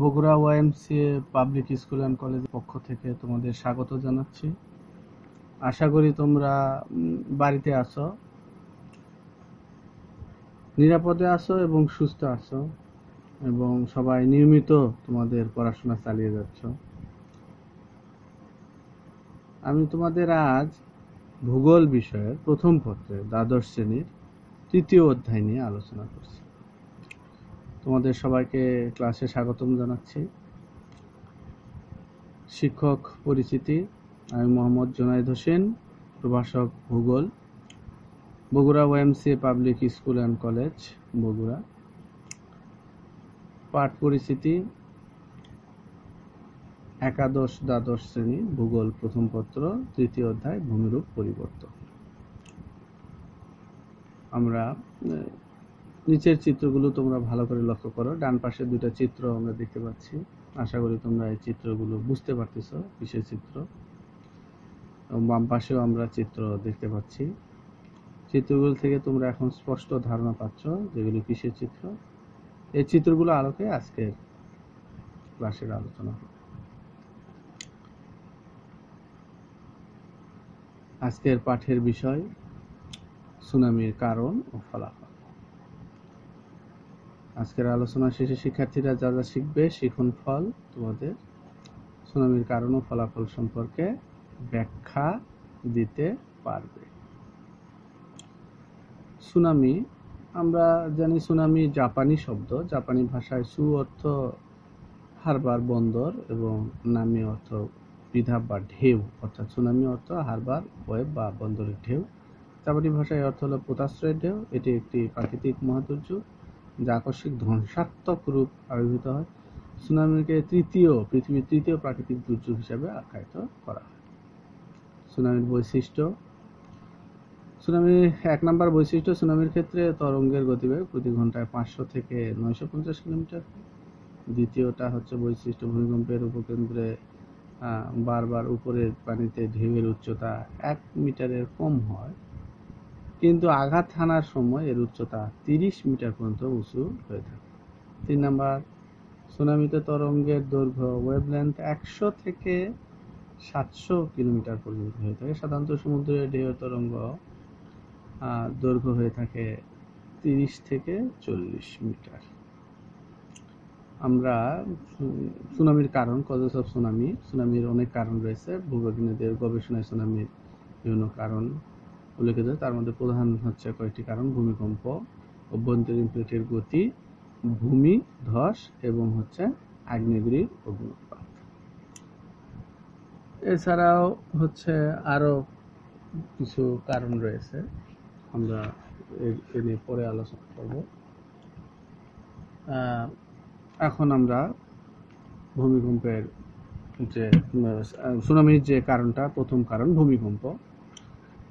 Bogura YMCA public school and কলেজের পক্ষ থেকে তোমাদের স্বাগত জানাচ্ছি। আশা করি তোমরা বাড়িতে আছো, নিরাপদে আছো এবং সুস্থ আছো এবং সবাই নিয়মিত তোমাদের পড়াশোনা চালিয়ে যাচ্ছ। আমি তোমাদের আজ ভূগোল বিষয়ের প্রথম পত্রে দ্বাদশ শ্রেণির তৃতীয় অধ্যায় নিয়ে আলোচনা করছি। তোমাদের সবাইকে ক্লাসে স্বাগতম জানাচ্ছি। শিক্ষক পরিচিতি, আমি মোহাম্মদ জোনায়েদ হোসেন, প্রভাষক ভূগোল, Bogura YMCA public school and college Bogura. পাঠ পরিচিতি, একাদশ দ্বাদশ শ্রেণি, ভূগোল প্রথম পত্র, তৃতীয় অধ্যায়, ভূমিরূপ পরিবর্তন। আমরা নিচের চিত্রগুলো তোমরা ভালো করে লক্ষ্য করো। ডান পাশে দুটা চিত্র আমরা দেখতে পাচ্ছি। আশা করি তোমরা এই চিত্রগুলো বুঝতে পারতেছ কিসের চিত্র। এবং বাম পাশেও আমরা চিত্র দেখতে পাচ্ছি। চিত্রগুলো থেকে তোমরা এখন স্পষ্ট ধারণা পাচ্ছ যেগুলো কিসের চিত্র। এই চিত্রগুলো আলোকে আজকের ক্লাসের আলোচনা। আজকের পাঠের বিষয়, সুনামির কারণ ও ফলাফল। আজকের আলোচনা শেষে শিক্ষার্থীরা যা যা শিখবে শিখুন ফল তোমাদের। সুনামির কারণ ও ফলাফল সম্পর্কে ব্যাখ্যা দিতে পারবে। সুনামি, আমরা জানি সুনামি জাপানি শব্দ। জাপানি ভাষায় সু অর্থ হারবার, বন্দর এবং নামি অর্থ বিধাপ বা ঢেউ। অর্থাৎ সুনামি অর্থ হারবার ওয়েব বা বন্দরের ঢেউ। জাপানি ভাষায় অর্থ হলো পোতাশ্রয়ের ঢেউ। এটি একটি প্রাকৃতিক মহাদুর্যোগ যা আকস্মিক ধ্বংসাত্মক রূপ আবির্ভূত হয়। সুনামিকে তৃতীয়, পৃথিবীর তৃতীয় প্রাকৃতিক দুর্যোগ হিসাবে আখ্যায়িত করা হয়। সুনামির বৈশিষ্ট্য। সুনামির এক নম্বর বৈশিষ্ট্য, সুনামির ক্ষেত্রে তরঙ্গের গতিবেগ প্রতি ঘন্টায় পাঁচশো থেকে নয়শো পঞ্চাশ কিলোমিটার। দ্বিতীয়টা হচ্ছে বৈশিষ্ট্য, ভূমিকম্পের উপকেন্দ্রে বারবার উপরের পানিতে ঢেউয়ের উচ্চতা এক মিটারের কম হয়। কিন্তু আঘাত হানার সময় এর উচ্চতা তিরিশ মিটার পর্যন্ত উঁচু হয়ে থাকে। তিন নাম্বার, সুনামিতে তরঙ্গের দৈর্ঘ্য ওয়েভলেন্থ একশো থেকে সাতশো কিলোমিটার পর্যন্ত হয়ে থাকে। সাধারণত সমুদ্রের ঢেউ তরঙ্গ দৈর্ঘ্য হয়ে থাকে তিরিশ থেকে চল্লিশ মিটার। আমরা সুনামির কারণ কজেস অফ সুনামি সুনামির অনেক কারণ রয়েছে। ভূবিজ্ঞানীদের গবেষণায় সুনামির বিভিন্ন কারণ উল্লেখিত, তার মধ্যে প্রধান হচ্ছে কয়েকটি কারণ, ভূমিকম্প, অভ্যন্তরীণ প্লেটের গতি, ভূমি, ধস এবং হচ্ছে আগ্নেয়গিরির অগ্নুৎপাত এছাড়াও হচ্ছে আরও কিছু কারণ রয়েছে, আমরা এ- নিয়ে পরে আলোচনা করব। এখন আমরা ভূমিকম্পের যে সুনামির যে কারণটা, প্রথম কারণ ভূমিকম্প।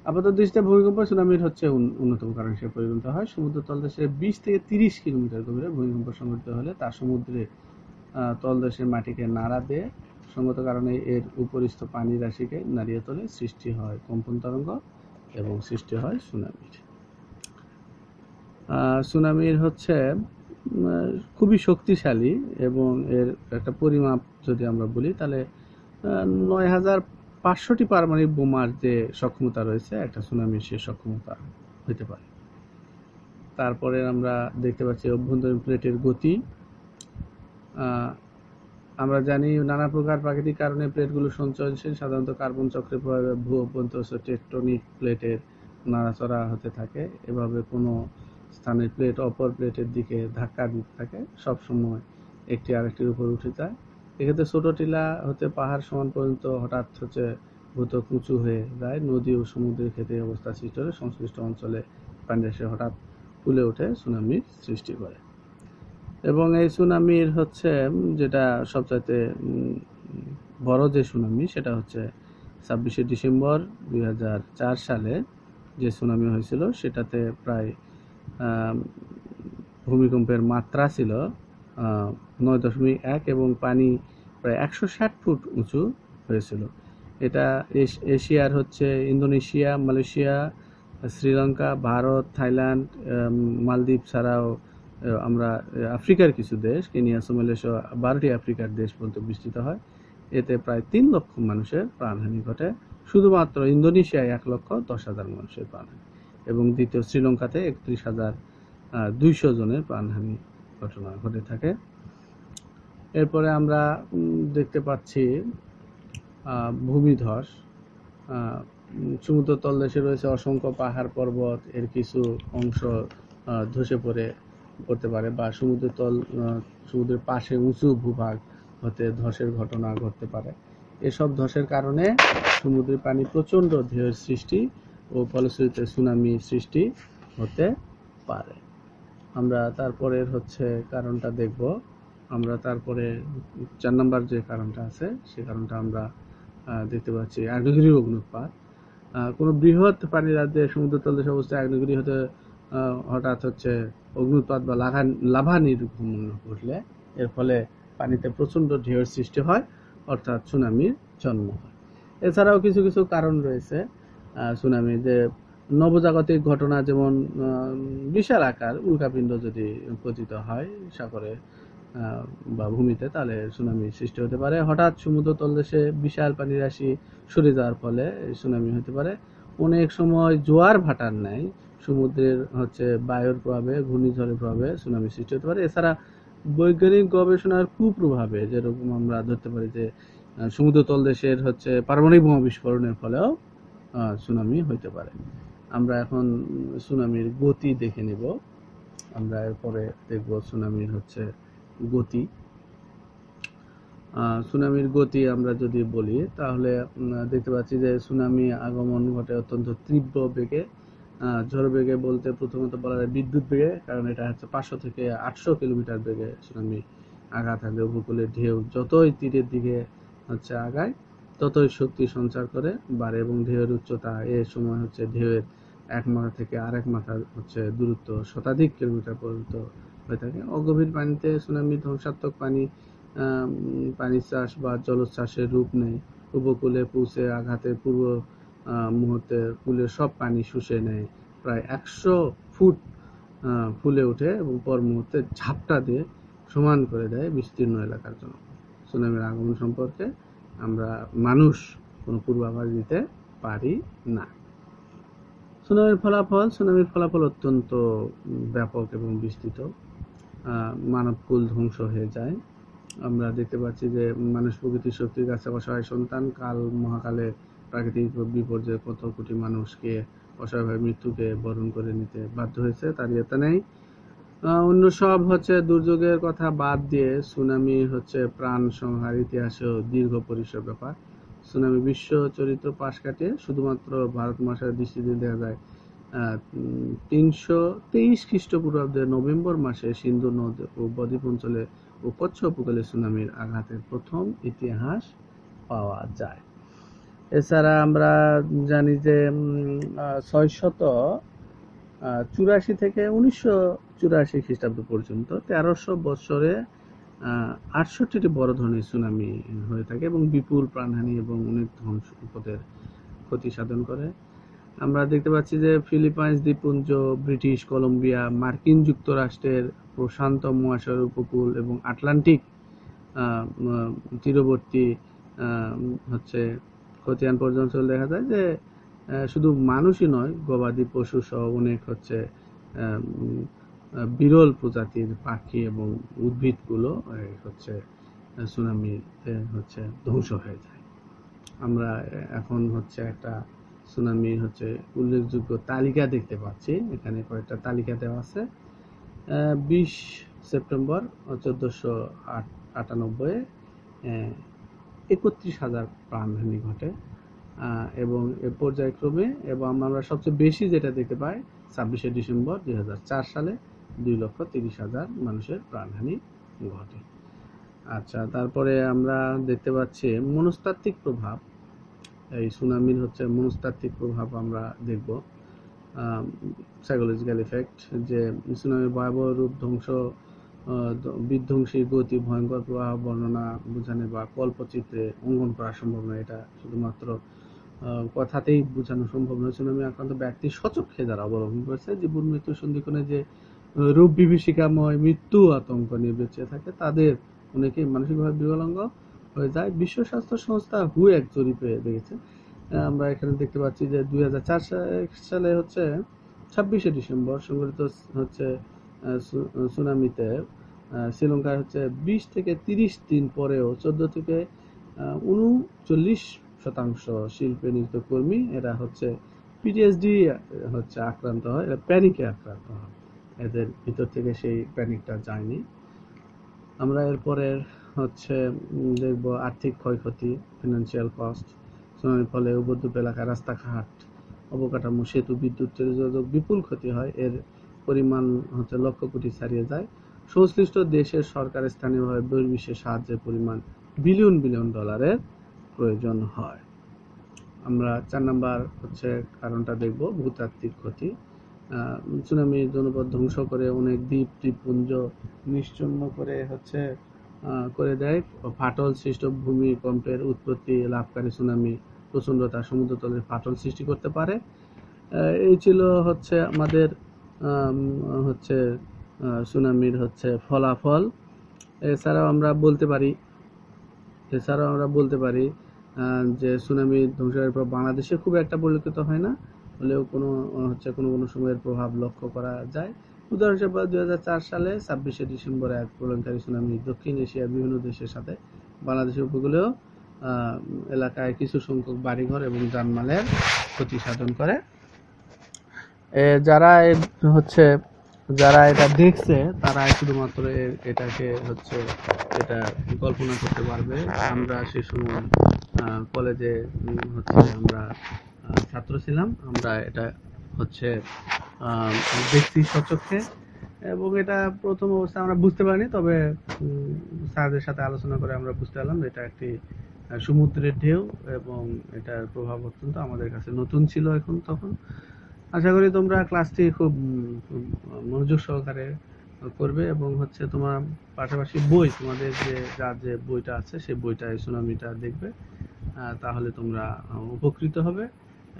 আপাতত দৃষ্টিতে ভূমিকম্প, সুনামির হচ্ছে অন্যতম কারণ হিসেবে পরিগণিত হয়। সমুদ্র তলদেশের বিশ থেকে তিরিশ কিলোমিটার গভীরে ভূমিকম্প সংঘটিত হলে তা সমুদ্রে তলদেশের মাটিকে নাড়া দিয়ে সঙ্গত কারণে এর উপরিস্থ পানি রাশিকে নাড়িয়ে তোলে, সৃষ্টি হয় কম্পন তরঙ্গ এবং সৃষ্টি হয় সুনামির। সুনামির হচ্ছে খুবই শক্তিশালী এবং এর একটা পরিমাপ যদি আমরা বলি, তাহলে নয় হাজার পাঁচশোটি পারমাণবিক বোমার যে সক্ষমতা রয়েছে, একটা সুনামির সে সক্ষমতা হতে পারে। তারপরে আমরা দেখতে পাচ্ছি অভ্যন্তরীণ প্লেটের গতি। আমরা জানি নানা প্রকার প্রাকৃতিক কারণে প্লেটগুলো সঞ্চয়নশীল, সাধারণত কার্বন চক্রের প্রভাবে ভূ অভ্যন্তরস্থ টেকটনিক প্লেটের নাড়াচড়া হতে থাকে। এভাবে কোনো স্থানের প্লেট অপর প্লেটের দিকে ধাক্কা দিতে থাকে, সবসময় একটি আরেকটির উপর উঠে যায়। এক্ষেত্রে ছোট টিলা হতে পাহাড় সমান পর্যন্ত হঠাৎ হচ্ছে ভূতক উঁচু হয়ে যায়। নদী ও সমুদ্রের ক্ষেত্রে অবস্থা সৃষ্টি হলে সংশ্লিষ্ট অঞ্চলে পানি এসে হঠাৎ ফুলে ওঠে, সুনামির সৃষ্টি করে। এবং এই সুনামির হচ্ছে যেটা সবচাইতে বড় যে সুনামি, সেটা হচ্ছে ছাব্বিশে ডিসেম্বর দুই হাজার চার সালে যে সুনামি হয়েছিল, সেটাতে প্রায় ভূমিকম্পের মাত্রা ছিল নয় দশমিক এক এবং পানি প্রায় একশো ষাট ফুট উঁচু হয়েছিল। এটা এশ- এশিয়ার হচ্ছে Indonesia, Malaysia, Sri Lanka, Bharat, Thailand মালদ্বীপ ছাড়াও আমরা আফ্রিকার কিছু দেশ, কেনিয়া, সোমালিয়া সহ বারোটি আফ্রিকার দেশ পর্যন্ত বিস্তৃত হয়। এতে প্রায় তিন লক্ষ মানুষের প্রাণহানি ঘটে। শুধুমাত্র ইন্দোনেশিয়ায় এক লক্ষ দশ হাজার মানুষের প্রাণহানি এবং দ্বিতীয় শ্রীলঙ্কাতে একত্রিশ হাজার দুইশো জনের প্রাণহানি ঘটনা ঘটে থাকে। এরপরে আমরা দেখতে পাচ্ছি ভূমিধস সমুদ্র তলদেশে রয়েছে অসংখ্য পাহাড় পর্বত, এর কিছু অংশ ধসে পড়ে, পড়তে পারে বা সমুদ্র তল সমুদ্রের পাশে উঁচু ভূভাগ হতে ধসের ঘটনা ঘটতে পারে। এসব ধসের কারণে সমুদ্রের পানি প্রচণ্ড ঢেউয়ের সৃষ্টি ও ফলশ্রুতিতে সুনামি সৃষ্টি হতে পারে। আমরা তারপরের হচ্ছে কারণটা দেখব। আমরা তারপরে চার নম্বর যে কারণটা আছে, সে কারণটা আমরা দেখতে পাচ্ছি। আগ্নেয়গিরি অগ্নুৎপাত কোনো বৃহৎ পানি রাজ্যে সমুদ্র তলদেশ অবস্থায় আগ্নেয়গিরি হতে হঠাৎ হচ্ছে অগ্নুৎপাত বা লাভা লাভা নির্গমন ঘটলে, এর ফলে পানিতে প্রচণ্ড ঢেউয়ের সৃষ্টি হয়, অর্থাৎ সুনামির জন্ম হয়। এছাড়াও কিছু কিছু কারণ রয়েছে। সুনামি যে নবজাগতিক ঘটনা যেমন বিশাল আকার, উল্কাপিণ্ড যদি পতিত হয় সাগরে বা ভূমিতে, তাহলে সুনামি সৃষ্টি হতে পারে। হঠাৎ সমুদ্র তলদেশে বিশাল পানি রাশি সরে যাওয়ার ফলে সুনামি হতে পারে। অনেক সময় জোয়ার ভাটার ন্যায় সমুদ্রের হচ্ছে বায়ুর প্রভাবে, ঘূর্ণিঝড়ের প্রভাবে সুনামি সৃষ্টি হতে পারে। এছাড়া বৈজ্ঞানিক গবেষণার কুপ্রভাবে যেরকম আমরা ধরতে পারি যে সমুদ্র তলদেশের হচ্ছে পারমাণবিক বোমা বিস্ফোরণের ফলেও সুনামি হইতে পারে। আমরা এখন সুনামির গতি দেখে নিব। আমরা এরপরে দেখব সুনামির হচ্ছে গতি। সুনামির গতি আমরা যদি বলি, তাহলে দেখতে পাচ্ছি যে সুনামি আগমন ঘটে অত্যন্ত তীব্র বেগে। ঝড় বেগে বলতে প্রথমত বলা যায় বিদ্যুৎ বেগে, কারণ এটা হচ্ছে পাঁচশো থেকে আটশো কিলোমিটার বেগে সুনামি আঘাত হানলে উপকূলের ঢেউ যতই তীরের দিকে হচ্ছে আগায় ততই শক্তি সঞ্চার করে বাড়ে এবং ঢেউয়ের উচ্চতা এ সময় হচ্ছে ঢেউয়ের এক মাথা থেকে আরেক মাথার হচ্ছে দূরত্ব, শতাধিক কিলোমিটার পর্যন্ত হয়ে থাকে। অগভীর পানিতে সুনামি, ধ্বংসাত্মক পানি পানি চাষ বা জলোচ্ছ্বাসের রূপ নেয় উপকূলে পৌঁছে আঘাতের পূর্ব মুহূর্তে কূলের সব পানি শুষে নেয়। প্রায় একশো ফুট ফুলে ওঠে এবং পর মুহূর্তে ঝাপটা দিয়ে সমান করে দেয় বিস্তীর্ণ এলাকার জন্য সুনামির আগমন সম্পর্কে মানুষ কোনো পূর্বাভাস দিতে পারি না। সুনামির ফলাফল সুনামির ফলাফল অত্যন্ত ব্যাপক এবং বিস্তৃত। মানবকুল ধ্বংস হয়ে যায়। আমরা দেখতে পাচ্ছি যে মানুষ প্রকৃতির শক্তির কাছে অসহায় সন্তান কাল মহাকালে প্রাকৃতিক বিপর্যয়ে কত কোটি মানুষকে অসহায়ভাবে মৃত্যুকে বরণ করে নিতে বাধ্য হয়েছে, তার ইয়েতে নেই। অন্য সব হচ্ছে দুর্যোগের কথা বাদ দিয়ে সুনামি হচ্ছে প্রাণ সংহার ইতিহাসেও দীর্ঘ পরিসর ব্যাপার। সুনামি বিশ্ব চরিত্র পাশ কাটিয়ে শুধুমাত্র ভারত মহাসাগর দৃষ্টিতে দেখা যায় তিনশো তেইশ খ্রিস্টপূর্বাব্দে নভেম্বর মাসে সিন্ধু নদ ও বদ্বীপ অঞ্চলে ও কচ্ছ উপকূলে সুনামির আঘাতের প্রথম ইতিহাস পাওয়া যায়। এছাড়া আমরা জানি যে ছয়শত চুরাশি থেকে উনিশশো চুরাশি খ্রিস্টাব্দ পর্যন্ত, তেরোশো বছরে আটষট্টিটি বড় ধরনের সুনামি হয়ে থাকে এবং বিপুল প্রাণহানি এবং অনেক ধ্বংস সম্পদের ক্ষতি সাধন করে। আমরা দেখতে পাচ্ছি যে ফিলিপাইন্স দ্বীপপুঞ্জ, ব্রিটিশ কলম্বিয়া, মার্কিন যুক্তরাষ্ট্রের প্রশান্ত মহাসাগর উপকূল এবং আটলান্টিক তীরবর্তী হচ্ছে খতিয়ান পর্যন্ত দেখা যায় যে শুধু মানুষই নয়, গবাদি পশু সহ অনেক হচ্ছে বিরল প্রজাতির পাখি এবং উদ্ভিদগুলো হচ্ছে সুনামিতে হচ্ছে, ধ্বংস হয়ে যায়। আমরা এখন হচ্ছে একটা সুনামি, হচ্ছে, উল্লেখযোগ্য তালিকা দেখতে পাচ্ছি। এখানে কয়েকটা তালিকা দেওয়া আছে। বিশ সেপ্টেম্বর চোদ্দোশো আটানব্বই একত্রিশ হাজার প্রাণহানি ঘটে। এবং এ পর্যায়ক্রমে, এবং আমরা সবচেয়ে বেশি যেটা দেখতে পাই, ছাব্বিশে ডিসেম্বর দুই হাজার চার সালে দুই লক্ষ তিরিশ হাজার মানুষের প্রাণহানি ঘটে। আচ্ছা তারপরে আমরা দেখতে পাচ্ছি মনস্তাত্ত্বিক প্রভাব। এই সুনামির হচ্ছে মনস্তাত্ত্বিক প্রভাব আমরা দেখব। সাইকোলজিক্যাল ইফেক্ট যে সুনামির ভয়াবহ রূপ ধ্বংস বিধ্বংসী গতি, ভয়ঙ্কর প্রবাহ, বর্ণনা, বোঝানো বা কল্পচিত্রে অঙ্কন করা সম্ভব নয়। এটা শুধুমাত্র কথাতেই বোঝানো সম্ভব নয়। সুনামি আক্রান্ত ব্যক্তি সচক্ষে যারা অবলম্বন করেছে, জীবন মৃত্যু সন্ধিক্ষণে যে রূপ বিভীষিকাময় মৃত্যু আতঙ্ক নিয়ে বেঁচে থাকে, তাদের অনেকেই মানসিকভাবে বিকলাঙ্গ হয়ে যায়। বিশ্ব স্বাস্থ্য সংস্থা হু এক জরিপে দেখেছে। আমরা এখানে দেখতে পাচ্ছি যে দুই হাজার চার সালে হচ্ছে ছাব্বিশে ডিসেম্বর সংঘটিত হচ্ছে সুনামিতে শ্রীলঙ্কায় হচ্ছে বিশ থেকে তিরিশ দিন পরেও চোদ্দ থেকে উনচল্লিশ শতাংশ শিল্পে নিযুক্ত কর্মী এরা হচ্ছে পিটিএসডি হচ্ছে আক্রান্ত হয়, এরা প্যানিকে আক্রান্ত হয়। এদের ভিতর থেকে সেই প্যানিকটা যায়নি। আমরা এরপরে হচ্ছে দেখব আর্থিক ক্ষয়ক্ষতি ফিনান্সিয়াল কস্ট সুনামির ফলে উপদ্রুপ এলাকায় রাস্তাঘাট, অবকাঠামো, সেতু, বিদ্যুৎ যোগাযোগ বিপুল ক্ষতি হয়। এর পরিমাণ হচ্ছে লক্ষ কোটি ছাড়িয়ে যায়। সংশ্লিষ্ট দেশের সরকার স্থানীয়ভাবে বহির্বিশ্বের সাহায্যের পরিমাণ বিলিয়ন বিলিয়ন ডলারের প্রয়োজন হয়। আমরা চার নাম্বার হচ্ছে কারণটা দেখব, ভূতাত্ত্বিক ক্ষতি। সুনামি জনপদ ধ্বংস করে অনেক দ্বীপ দ্বীপপুঞ্জ নিশ্চন্ন করে হচ্ছে করে দেয়। ফাটল সৃষ্ট ভূমিকম্পের উৎপত্তি লাভকারী সুনামি প্রচণ্ডতা সমুদ্রতলের ফাটল সৃষ্টি করতে পারে। এই ছিল হচ্ছে আমাদের আম, হচ্ছে সুনামির হচ্ছে ফলাফল। এছাড়াও আমরা বলতে পারি এছাড়াও আমরা বলতে পারি যে সুনামি ধ্বংসের পর বাংলাদেশে খুব একটা পরিলক্ষিত হয় না। হলেও কোনো, হচ্ছে কোনো কোনো সময়ের প্রভাব লক্ষ্য করা যায়। উদাহরণ হিসেবে দুই সালে ছাব্বিশে ডিসেম্বরে এক প্রলয়ঙ্কারী সুনামি দক্ষিণ এশিয়ার বিভিন্ন দেশের সাথে বাংলাদেশের উপকূলীয় এলাকায় কিছু সংখ্যক বাড়িঘর এবং যানমালের ক্ষতি সাধন করে। যারা হচ্ছে, যারা এটা দেখছে তারা শুধুমাত্র এটাকে হচ্ছে, এটা কল্পনা করতে পারবে। আমরা সে সময় কলেজে হচ্ছে আমরা ছাত্র ছিলাম। আমরা এটা হচ্ছে দেখছি সচক্ষে। এবং এটা প্রথম অবস্থা আমরা বুঝতে পারিনি, তবে স্যারদের সাথে আলোচনা করে আমরা বুঝতে পারলাম এটা একটি সমুদ্রের ঢেউ এবং এটার প্রভাব অত্যন্ত আমাদের কাছে নতুন ছিল এখন তখন। আশা করি তোমরা ক্লাসটি খুব মনোযোগ সহকারে করবে এবং হচ্ছে তোমার পাশাপাশি বই, তোমাদের যে, যার যে বইটা আছে সেই বইটা সুনামিটা দেখবে। তাহলে তোমরা উপকৃত হবে।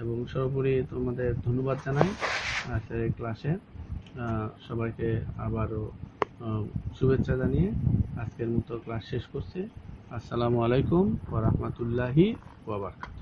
এবং সর্বোপরি তোমাদের ধন্যবাদ জানাই, আজকের ক্লাসে। সবাইকে আবারও শুভেচ্ছা জানিয়ে আজকের মতো ক্লাস শেষ করছি। আসসালামু আলাইকুম ওয়া রাহমাতুল্লাহি ওয়া বারাকাতুহু।